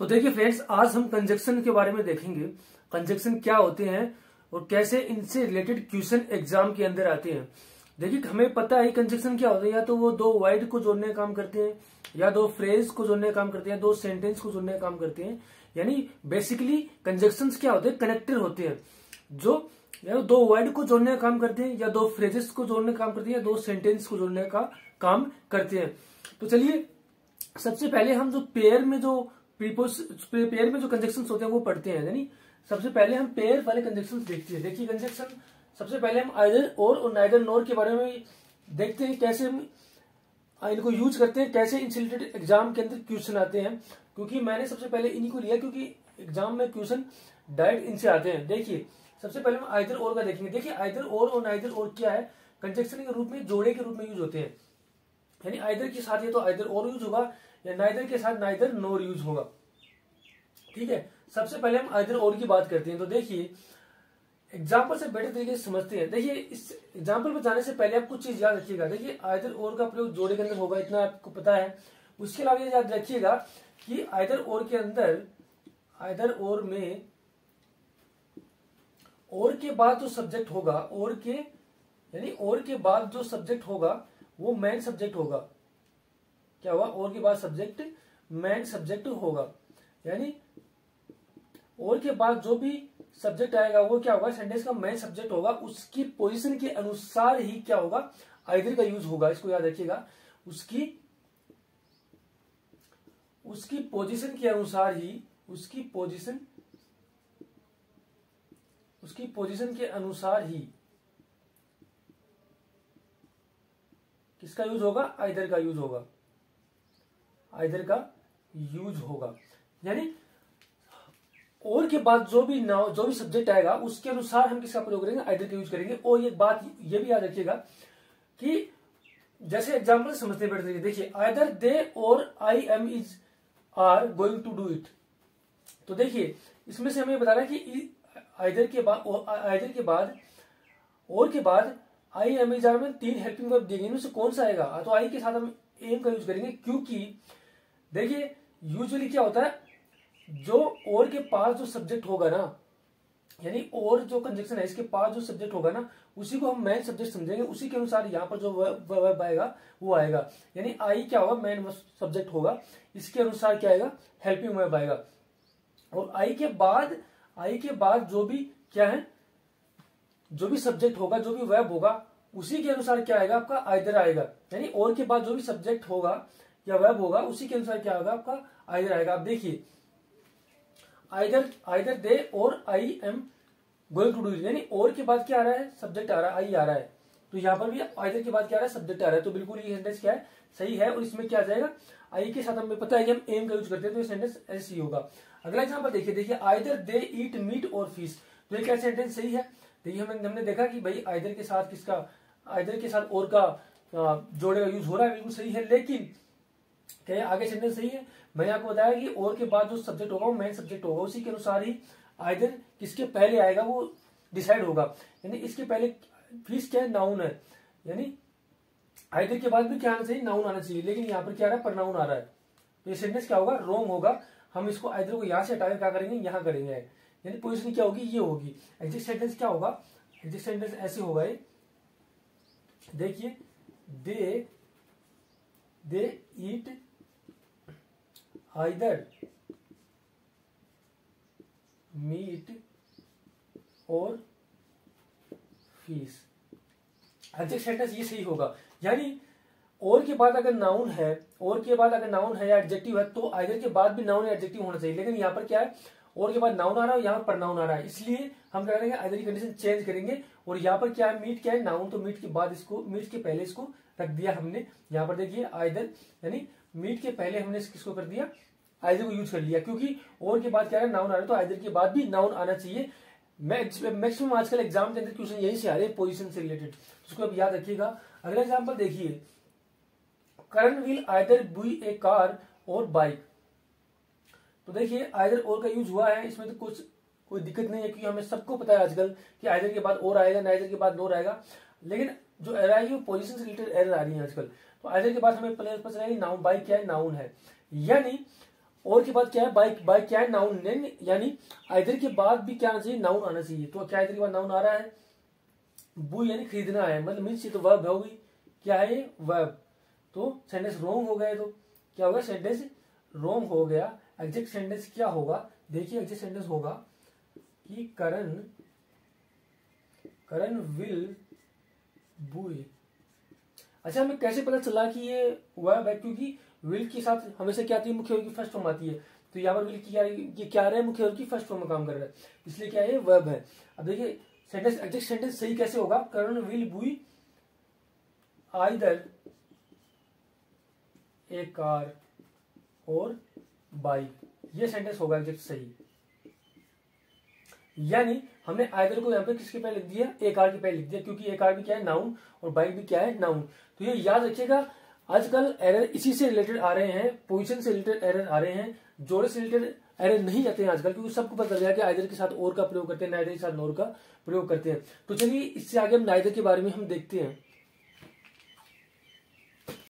तो देखिए फ्रेंड्स आज हम कंजक्शन के बारे में देखेंगे। कंजक्शन क्या होते हैं और कैसे इनसे रिलेटेड क्वेश्चन एग्ज़ाम के अंदर आते हैं। देखिए, हमें पता है कंजक्शन क्या होता है। या तो वो दो वर्ड को जोड़ने का काम करते हैं, या दो फ्रेज को जोड़ने का काम करते हैं दो सेंटेंस को जोड़ने का काम करते हैं। यानी बेसिकली कंजक्शन क्या होते हैं? कनेक्टेड होते हैं। जो या दो वर्ड को जोड़ने का काम करते हैं, या दो फ्रेजेस को जोड़ने का काम करते हैं, या दो सेंटेंस को जोड़ने का काम करते हैं। तो चलिए, सबसे पहले हम जो पेयर में जो पेयर में जो कंजेक्शन होते हैं, वो पढ़ते हैं, यानी सबसे पहले हम पेयर वाले कंजक्शन देखते हैं। देखिए कंजक्शन सबसे पहले हम आइदर और और नाइदर नोर के बारे में देखते हैं, कैसे हम इनको यूज़ करते हैं, कैसे इन रिलेटेड एग्ज़ाम के अंदर क्वेश्चन आते हैं। क्योंकि मैंने सबसे पहले इन्हीं को लिया, क्योंकि एग्ज़ाम में क्वेश्चन डायरेक्ट इनसे आते हैं। देखिए, सबसे पहले हम आइदर और का देखेंगे। देखिए आइदर और और नाइदर और क्या है? कंजेक्शन के रूप में, जोड़े के रूप में यूज़ होते हैं। यानी आइदर के साथ ये तो आइदर और यूज़ होगा या नाइदर के साथ नाइदर नोर यूज़ होगा। ठीक है? सबसे पहले हम आइदर और की बात करते हैं। तो देखिए एग्ज़ाम्पल से बेटर तरीके से समझते हैं। देखिए, इस एग्ज़ाम्पल पर जाने से पहले आप कुछ चीज़ याद रखिएगा। देखिए आइदर और का प्रयोग जोड़े के अंदर होगा, इतना आपको पता है। उसके अलावा ये याद रखिएगा कि आइदर और के अंदर आइदर और में और के बाद जो सब्जेक्ट होगा और के, यानी और के बाद जो सब्जेक्ट होगा, वो मेन सब्जेक्ट होगा। क्या हुआ? और के बाद सब्जेक्ट मैन सब्जेक्ट होगा। यानी और के बाद जो भी सब्जेक्ट आएगा, वो क्या होगा? सेंटेंस का मैन सब्जेक्ट होगा। उसकी पोजीशन के अनुसार ही क्या होगा? आइदर का यूज़ होगा। इसको याद रखिएगा। उसकी उसकी पोजीशन के अनुसार ही, उसकी पोजीशन उसकी पोजीशन के अनुसार ही किसका यूज़ होगा? आइदर का यूज़ होगा। आइदर का यूज़ होगा। यानी और के बाद जो भी नाउ जो भी सब्जेक्ट आएगा, उसके अनुसार हम किसका प्रयोग करेंगे? आइडर का यूज़ करेंगे। और एक बात ये भी याद रखिएगा कि जैसे एग्ज़ाम्पल समझते बैठते देखिए either they or I am is are going to do it तो देखिए, इसमें से हमें बता रहा है कि आइदर के बाद आइदर के बाद, और के बाद आई एम इज़ आर में तीन हेल्पिंग वर्ब देंगे इनमें से कौन सा आएगा? तो आई के साथ हम एम का यूज़ करेंगे, क्योंकि देखिए यूजुअली क्या होता है, जो और के पास जो सब्जेक्ट होगा ना, यानी और जो कंजक्शन है, इसके पास जो सब्जेक्ट होगा ना, उसी को हम मेन सब्जेक्ट समझेंगे। उसी के अनुसार यहाँ पर जो वर्ब आएगा, वो आएगा। यानी आई क्या होगा मेन सब्जेक्ट होगा। इसके अनुसार क्या आएगा हेल्पिंग वर्ब आएगा। और आई के बाद आई के बाद जो भी क्या है, जो भी सब्जेक्ट होगा, जो भी वर्ब होगा, उसी के अनुसार क्या आएगा, आपका आइदर आएगा। यानी और के बाद जो भी सब्जेक्ट होगा या वर्ब होगा, उसी के अनुसार क्या होगा, आपका आइदर आएगा आप देखिए either either they or I am going to do यानी और के बाद क्या आ रहा है? सब्जेक्ट आ रहा है आई आ रहा है। तो यहाँ पर भी आइदर के बाद क्या आ रहा है? सब्जेक्ट आ रहा है। तो बिल्कुल ये सेंटेंस क्या है? सही है और इसमें क्या आ जाएगा? आई के साथ हमें पता है कि हम एम का यूज़ करते हैं तो ये सेंटेंस ऐसे ही होगा। अगला एग्ज़ाम्पल देखिए देखिए either they eat meat or fish तो ये क्या सेंटेंस सही है? देखिए, हमने हमने देखा कि भाई आइदर के साथ किसका आइदर के साथ और का जोड़े का यूज़ हो रहा है, बिल्कुल सही है, लेकिन क्या आगे सेंटेंस सही है। मैंने आपको बताया कि और के बाद जो सब्जेक्ट होगा, वो मेन सब्जेक्ट होगा, उसी के अनुसार ही आइदर किसके पहले आएगा, वो डिसाइड होगा। यानी इसके पहले फ़ीस क्या है नाउन है। यानी आइदर के बाद भी क्या आना चाहिए नाउन आना चाहिए। लेकिन यहाँ पर क्या आ रहा है प्रनाउन आ रहा है। तो ये सेंटेंस क्या होगा रोंग होगा। हम इसको आइदर को यहाँ से हटाकर क्या करेंगे, यहाँ करेंगे। यानी पोजिशन क्या होगी, ये होगी। एग्जिट सेंटेंस क्या होगा? एग्जिट सेंटेंस ऐसे होगा ये। देखिए they they eat either meat or fish exact sentence ये सही होगा। यानी और के बाद अगर नाउन है और के बाद अगर नाउन है या एडजेक्टिव है तो आइदर के बाद भी नाउन या एडजेक्टिव होना चाहिए। लेकिन यहाँ पर क्या है? और के बाद नाउन आ रहा है यहाँ पर नाउन आ रहा है। इसलिए हम क्या करेंगे? आइदर की कंडीशन चेंज करेंगे। और यहाँ पर क्या है? मीट क्या है? नाउन तो मीट के बाद इसको मीट के पहले इसको रख दिया हमने। यहाँ पर देखिए आइदर यानी मीट के पहले हमने किसको कर दिया? आइदर को यूज़ कर लिया। क्योंकि और के बाद क्या है? नाउन आ रहा है तो आइदर के बाद भी नाउन आना चाहिए। मैक्सिमम आजकल एग्ज़ाम के अंदर क्वेश्चन यही से आ रहे हैं पोजिशन से रिलेटेड उसको अब याद रखिएगा। अगला एग्ज़ाम्पल देखिए। Karan will either buy a car or bike तो देखिए आयदर और का यूज़ हुआ है। इसमें तो कुछ कोई दिक्कत नहीं है, क्योंकि हमें सबको पता है आजकल कि आयदर के बाद और आएगा नाइदर के बाद नोर आएगा। लेकिन जो एरर आएगी वो पोजिशन रिलेटेड एरर आ रही है आजकल। तो आइदर के बाद हमें प्लेयर पता चलेगा नाउन बाइक क्या है नाउन है। यानी, और के बाद क्या है बाइक बाइक क्या है नाउन यानी आइदर के बाद भी क्या चाहिए नाउन आना चाहिए। तो क्या आइदर के बाद नाउन आ रहा है? बू यानी खरीदना है। मतलब मीन्स ये तो वर्ब होगी क्या है वर्ब तो सेंटेंस रोंग हो गया तो। क्या होगा सेंटेंस रोंग हो गया। एग्जैक्ट सेंटेंस क्या होगा? देखिए एग्जैक्ट सेंटेंस होगा कि करण करण विल बुए। अच्छा हमें कैसे पता चला कि ये वर्ब है? क्योंकि विल के साथ हमेशा क्या आती है मुख्य की फ़र्स्ट फॉर्म आती है। तो यहाँ पर विल की क्या ये क्या रहा? मुख्य की फ़र्स्ट फॉर्म में काम कर रहा है। इसलिए क्या है? वर्ब है। अब देखिए सेंटेंस एग्जैक्ट सेंटेंस सही कैसे होगा? Karan, will, buy, either a car, or bike ये सेंटेंस होगा एग्जैक्ट सही। यानी हमने आयदर को यहाँ पे किसके पहले लिख दिया? एक आर के पहले लिख दिया, क्योंकि एक आर भी क्या है? नाउन और बाइक भी क्या है? नाउन तो ये याद रखिएगा, आजकल एरर इसी से रिलेटेड आ रहे हैं पोजिशन से रिलेटेड एरर आ रहे हैं, जोड़े से रिलेटेड एरर नहीं जाते हैं आजकल, क्योंकि सबको पता गया कि आयदर के साथ और का प्रयोग करते हैं नाइदर के साथ नोर का प्रयोग करते हैं। तो चलिए, इससे आगे हम नाइदर के बारे में हम देखते हैं।